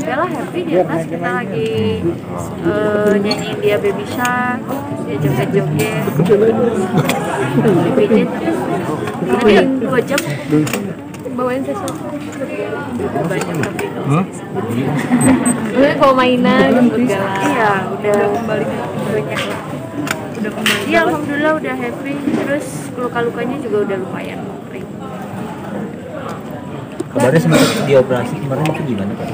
Galah happy di atas. Kita lagi uh, nyanyiin dia baby shark dia joget-joget. Dipijit. Tadi dua jam bawain sesuatu. Banyak tapi Hah? Sebenarnya kalau mainan gitu Galah. iya udah banyak lah udah kembali. Iya alhamdulillah udah happy. Terus luka-lukanya juga udah lumayan kering. Kabarnya sempat dioperasi kemarin itu gimana Pak?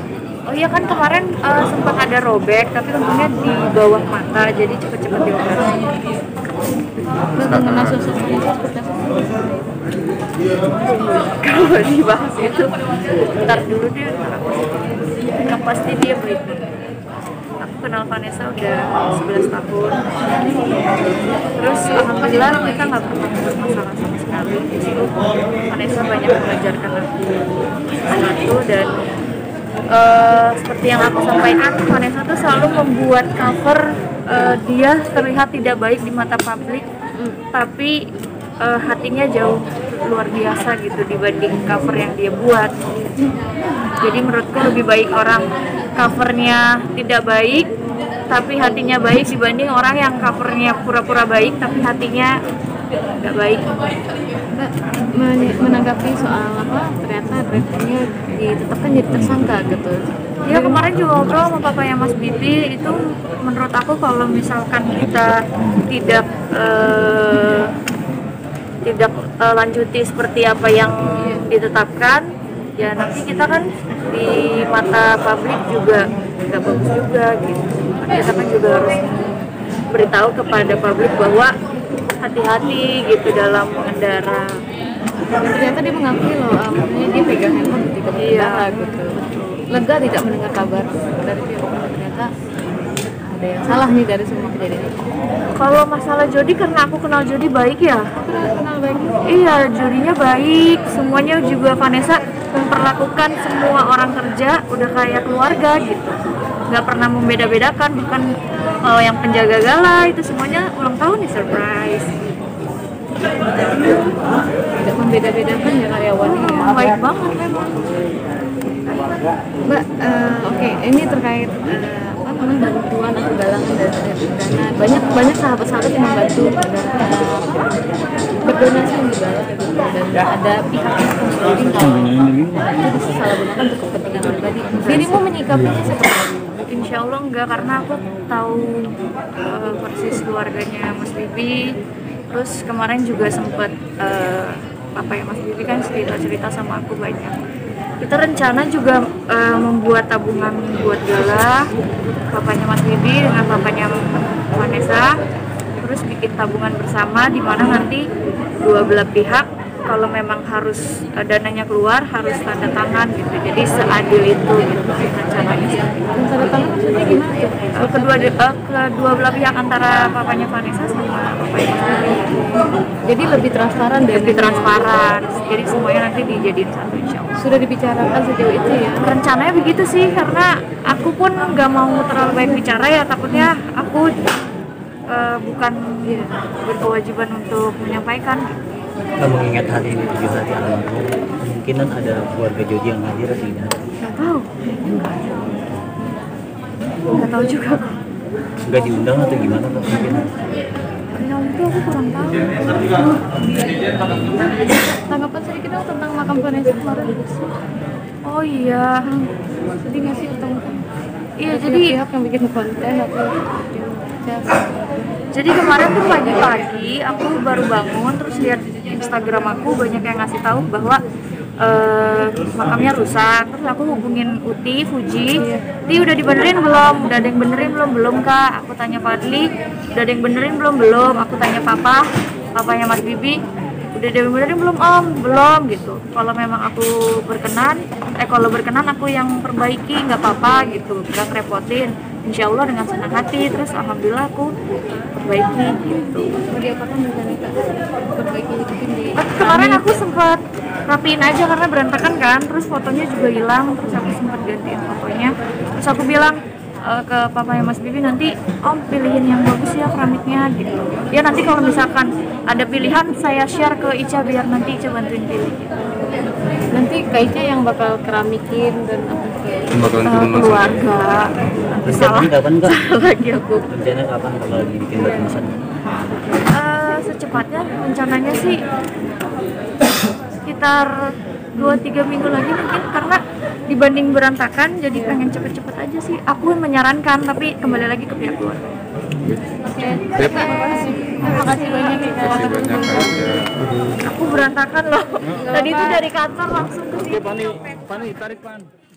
Oh iya kan kemarin eh, sempat ada robek tapi untungnya di bawah mata jadi cepet-cepet dioperasi. Mengenai sosok Vanessa seperti apa? Kalau dibahas itu ntar dulu deh ntar aku yang pasti dia Britney. Aku kenal Vanessa udah 11 tahun. Terus alhamdulillah kita nggak pernah bermasalah sama sekali. Vanessa banyak mengajarkan aku sesuatu dan eh, seperti yang aku sampaikan Vanessa tuh selalu membuat cover eh, dia terlihat tidak baik di mata publik tapi eh, hatinya jauh luar biasa gitu dibanding cover yang dia buat. Jadi menurutku lebih baik orang covernya tidak baik tapi hatinya baik dibanding orang yang covernya pura-pura baik tapi hatinya nggak baik. Menanggapi soal apa ternyata drivernya ditetapkan jadi tersangka gitu. Ya kemarin juga ngobrol sama papanya Mas Bibi. Itu menurut aku kalau misalkan kita tidak eh, tidak eh, lanjuti seperti apa yang ditetapkan ya nanti kita kan di mata publik juga nggak bagus juga gitu. Kita kan juga harus beritahu kepada publik bahwa hati-hati gitu dalam mengendara ternyata dia mengakui loh, uh, maksudnya dia pegang handphone ketika Iya. gitu. Lega tidak mendengar kabar dari pihak keluarga ternyata ada yang salah nih dari semua kejadian kalau masalah Jody karena aku kenal Jody baik ya Kenal kenal baik. Iya, jurinya baik. Semuanya juga Vanessa memperlakukan semua orang kerja udah kayak keluarga gitu. Nggak pernah membeda-bedakan. Bukan kalau yang penjaga gala itu semuanya ulang tahun nih surprise. Tidak membeda-bedakan ya karyawannya. ya. Oh, baik banget memang. Mbak, eh, oke, ini terkait eh, apa namanya bantuan atau galangan dari dana. Banyak banyak sahabat-sahabat yang membantu berdonasi juga dan ada pihak yang kalau itu disalahgunakan untuk kepentingan pribadi. Dirimu menyikapinya seperti? Insya Allah enggak karena aku tahu eh, persis keluarganya Mas Bibi. Terus kemarin juga sempat eh, apa ya Mas Bibi kan cerita-cerita sama aku banyak. Kita rencana juga eh, membuat tabungan buat gala papanya Mas Bibi dengan papanya Vanessa. Terus bikin tabungan bersama di mana nanti dua belah pihak kalau memang harus eh, dananya keluar harus tanda tangan gitu. Jadi seadil itu gitu rencananya. tanda tangan maksudnya gimana? Eh, kedua eh, kedua belah pihak antara papanya Vanessa sama papanya Jadi lebih transparan dan lebih transparan jadi semuanya nanti dijadiin satu insya Allah Sudah dibicarakan sejauh itu ya. rencananya begitu sih karena aku pun nggak mau terlalu banyak bicara ya takutnya aku eh, bukan berkewajiban untuk menyampaikan Nah, mengingat hari ini tujuh hari almarhum, kemungkinan ada keluarga Jody yang hadir atau gimana? nggak tahu nggak tahu juga Nggak diundang atau gimana Pak? Mungkin yang itu aku kurang tahu Tanggapan sedikit dong tentang makam Vanessa kemarin. oh iya Sedih nggak sih utang iya jadi pihak yang bikin konten atau? Jadi kemarin tuh pagi-pagi aku baru bangun terus lihat Instagram aku banyak yang ngasih tahu bahwa eh, makamnya rusak. Terus aku hubungin Uti, Fuji, Ti udah dibenerin belum? Udah ada yang benerin belum? Belum kak. Aku tanya Fadli, udah ada yang benerin belum? Belum. Aku tanya Papa, papanya Mas Bibi, udah ada yang benerin belum Om? Belum gitu. Kalau memang aku berkenan, eh kalau berkenan aku yang perbaiki nggak apa-apa gitu, nggak ngerepotin. Insya Allah dengan senang hati, terus alhamdulillah aku perbaiki gitu. Diapakan kak? Perbaiki di Eh, Kemarin aku sempat rapiin aja karena berantakan kan, terus fotonya juga hilang, terus aku sempat gantiin fotonya. Terus aku bilang eh, ke papanya Mas Bibi nanti Om pilihin yang bagus ya keramiknya gitu. Ya nanti kalau misalkan ada pilihan saya share ke Ica biar nanti Ica bantuin pilih. Gitu. nanti Kak Ica yang bakal keramikin dan apa bakalan eh, turun langsung keluarga nanti salah kapan kak? salah lagi aku Rencana kapan bakal dibikin batu nisan? Eh, secepatnya rencananya sih sekitar 2-3 minggu lagi mungkin karena dibanding berantakan jadi pengen cepet-cepet aja sih aku menyarankan tapi kembali lagi ke pihak keluarga Oke. Yep. Terima kasih banyak ya. Terima kasih banyak Kak. Ya. aku berantakan loh tadi itu dari kantor langsung ke sini Pani, Pani, tarik Pan.